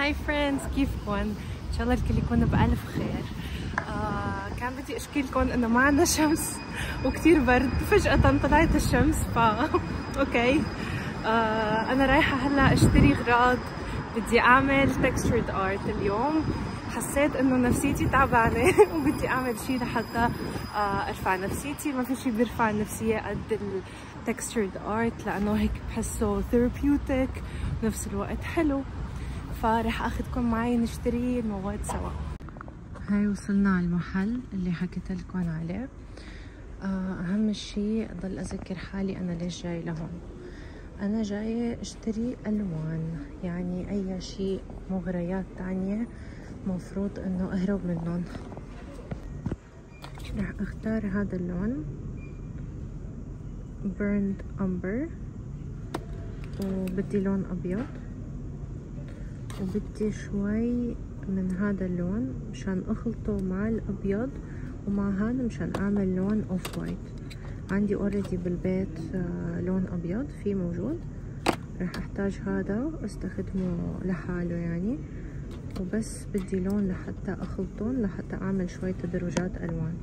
Hi friends كيفكم؟ إن شاء الله الكل يكون بألف خير. آه كان بدي أشكي لكم إنه ما عندنا شمس وكثير برد. فجأة طلعت الشمس ف okay. آه أنا رايحة هلأ أشتري اغراض بدي أعمل textured art اليوم. حسيت إنه نفسيتي تعبانة وبدي أعمل شيء لحتى آه أرفع نفسيتي. ما في شيء بيرفع النفسية قد ال textured art لأنه هيك بحسه therapeutic. نفس الوقت حلو. فرح آخذكم معي نشتري المواد سوا. هاي وصلنا على المحل اللي حكيت لكم عليه. آه، أهم شيء ضل أذكر حالي أنا ليش جاي لهون. أنا جاية أشتري ألوان يعني أي شيء مغريات تانية مفروض إنه أهرب منهم. رح أختار هذا اللون. Burnt umber وبدي لون أبيض. وبدي شوي من هذا اللون مشان أخلطه مع الأبيض ومع هذا مشان أعمل لون off-white عندي already بالبيت آه، لون أبيض في موجود. راح أحتاج هذا استخدمه لحاله يعني. وبس بدي لون لحتى أخلطهم لحتى أعمل شوي تدرجات ألوان.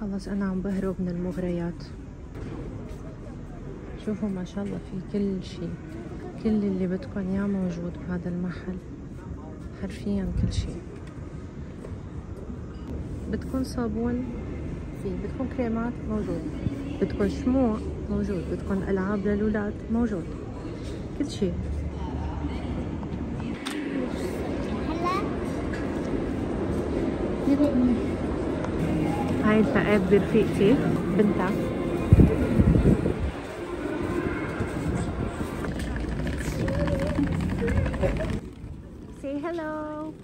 خلص أنا عم بهرب من المغريات. شوفوا ما شاء الله في كل شيء كل اللي بدكم إياه موجود بهذا المحل. حرفيا كل شيء. بدكم صابون؟ في. بدكم كريمات؟ موجود. بدكم شموع؟ موجود. بدكم ألعاب للولاد؟ موجود. كل شيء. هاي التقيت برفيقتي بنتها Hello.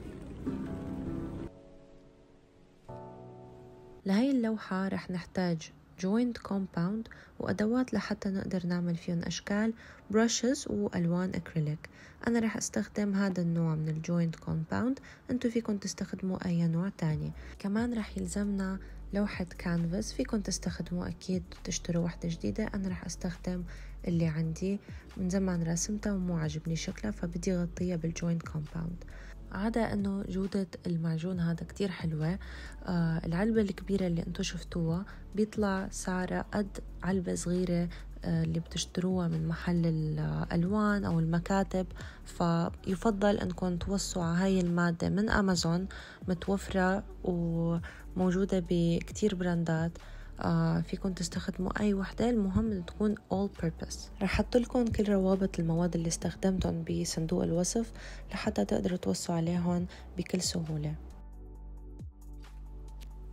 لهي اللوحة رح نحتاج joint compound وأدوات لحتى نقدر نعمل فيهم أشكال brushes وألوان أكريليك أنا رح أستخدم هذا النوع من ال joint compound أنتو فيكم تستخدموا أي نوع تاني. كمان رح يلزمنا لوحة كانفاس فيكم تستخدموا أكيد تشتروا واحدة جديدة. أنا رح أستخدم اللي عندي من زمان رسمتها ومو عجبني شكلها فبدي أغطيها بال joint compound عدا إنه جودة المعجون هذا كتير حلوة. آه العلبة الكبيرة اللي انتو شفتوها بيطلع سعرها قد علبة صغيرة آه اللي بتشتروها من محل الألوان أو المكاتب. فيفضل أنكم توصوا على هاي المادة من أمازون متوفرة وموجودة بكتير براندات. آه فيكم تستخدموا أي وحدة المهم تكون all purpose. رح أحط لكم كل روابط المواد اللي استخدمتهم بصندوق الوصف لحتى تقدروا توصوا عليهم بكل سهولة.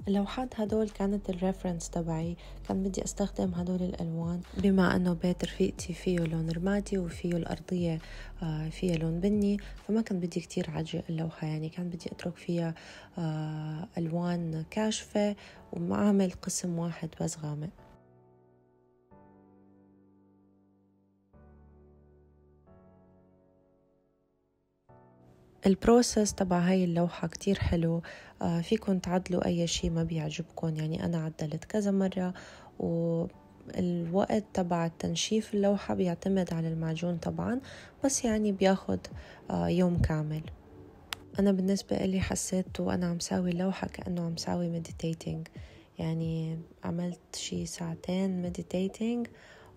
اللوحات هدول كانت ال reference تبعي. كان بدي أستخدم هدول الألوان بما أنه بيت رفيقتي فيه لون رمادي وفيه الأرضية آه، فيها لون بني فما كان بدي كتير عجق اللوحة. يعني كان بدي أترك فيها آه، ألوان كاشفة وما اعمل قسم واحد بس غامق. البروسس تبع هاي اللوحة كتير حلو. آه فيكن تعدلوا أي شي ما بيعجبكن. يعني أنا عدلت كذا مرة والوقت تبع تنشيف اللوحة بيعتمد على المعجون طبعا بس يعني بياخد آه يوم كامل. أنا بالنسبة إلي حسيت وأنا عم ساوي اللوحة كأنه عم ساوي meditating يعني عملت شي ساعتين meditating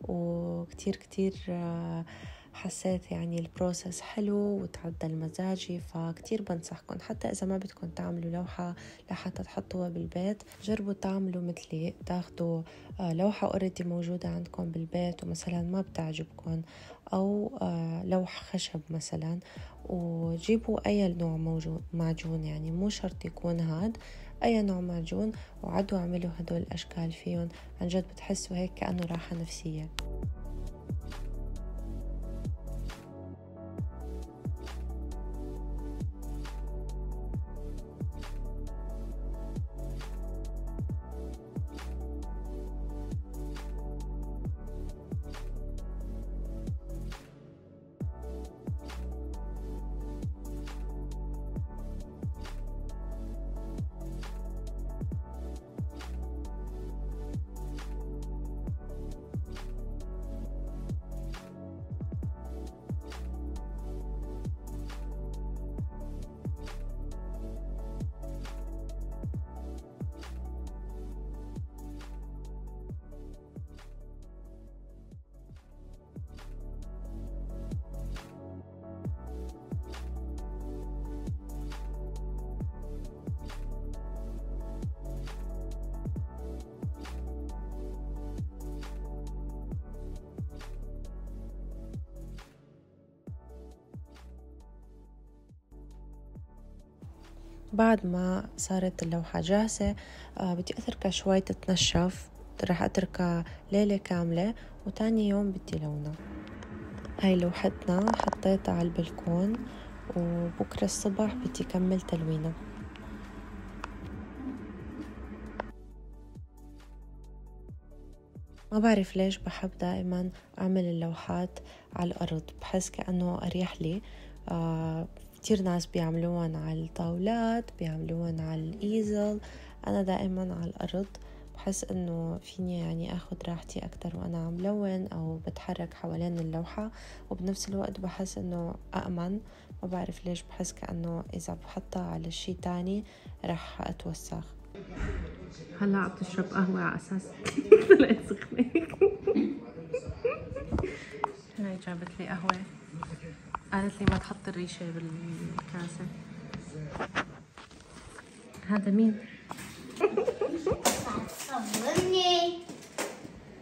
وكتير كتير آه حسيت يعني ال process حلو وتعدل مزاجي فكتير بنصحكم حتى إذا ما بدكم تعملوا لوحة لحتى تحطوها بالبيت. جربوا تعملوا مثلي تاخدوا آه، لوحة already موجودة عندكم بالبيت ومثلا ما بتعجبكم أو آه، لوح خشب مثلا. وجيبوا أي نوع موجود معجون يعني. مو شرط يكون هاد أي نوع معجون. وعدوا اعملوا هدول الأشكال فيهم عن جد بتحسوا هيك كأنه راحة نفسية. بعد ما صارت اللوحة جاهزة آه بدي أتركها شوي تتنشف. رح أتركها ليلة كاملة وتاني يوم بدي لونها. هاي لوحتنا حطيتها على البلكون وبكرة الصبح بدي كمل تلوينها. ما بعرف ليش بحب دائما أعمل اللوحات على الأرض. بحس كأنه أريح لي. آه كتير ناس بيعملوهن على الطاولات بيعملوهن على الإيزل. أنا دائما على الأرض. بحس إنه فيني يعني أخذ راحتي أكتر وأنا عم لون أو بتحرك حوالين اللوحة. وبنفس الوقت بحس إنه أأمن. ما بعرف ليش بحس كأنه إذا بحطها على شي تاني رح أتوسخ. هلا عم تشرب قهوة على أساس طلعت سخنة هاي جابت لي قهوة. قالت لي ما تحط الريشة بالكاسة. هذا مين؟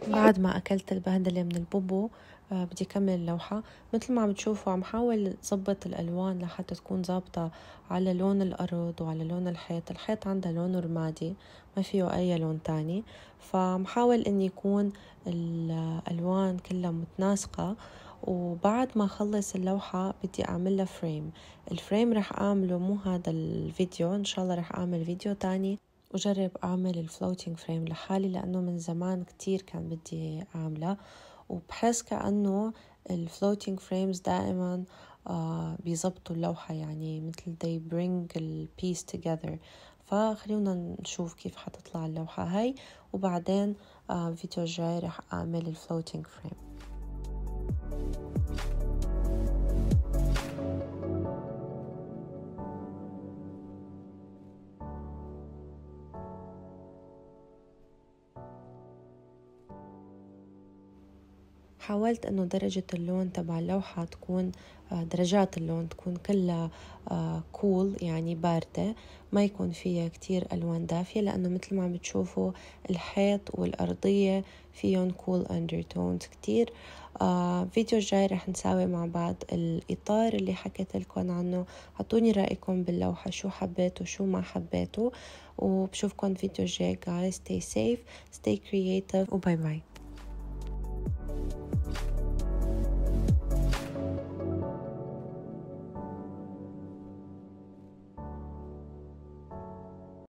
بعد ما أكلت البهدلة من البوبو آه بدي كمل اللوحة مثل ما عم تشوفوا عم حاول ظبط الألوان لحتى تكون ظابطة على لون الأرض وعلى لون الحيط. الحيط عندها لون رمادي ما فيه أي لون تاني. فمحاول إن يكون الألوان كلها متناسقة. وبعد ما أخلص اللوحة بدي أعملها frame ال frame رح أعمله مو هذا الفيديو إن شاء الله رح أعمل فيديو تاني. وجرب أعمل ال floating frame لحالي لأنه من زمان كتير كان بدي أعمله. وبحس كأنه ال floating frames دائما آه بيزبطوا اللوحة يعني مثل they bring the piece together. فخلونا نشوف كيف حتطلع اللوحة هاي. وبعدين آه فيديو الجاي رح أعمل ال floating frame حاولت إنه درجة اللون تبع اللوحة تكون درجات اللون تكون كلها cool يعني باردة. ما يكون فيها كتير ألوان دافية لأنه مثل ما عم بتشوفوا الحيط والأرضية فيهم cool undertones كتير. آه فيديو الجاي رح نساوي مع بعض الإطار اللي حكيت لكم عنه. حطوني رأيكم باللوحة شو حبيتوا شو ما حبيتوا. وبشوفكم فيديو الجاي guys stay safe stay creative و bye bye.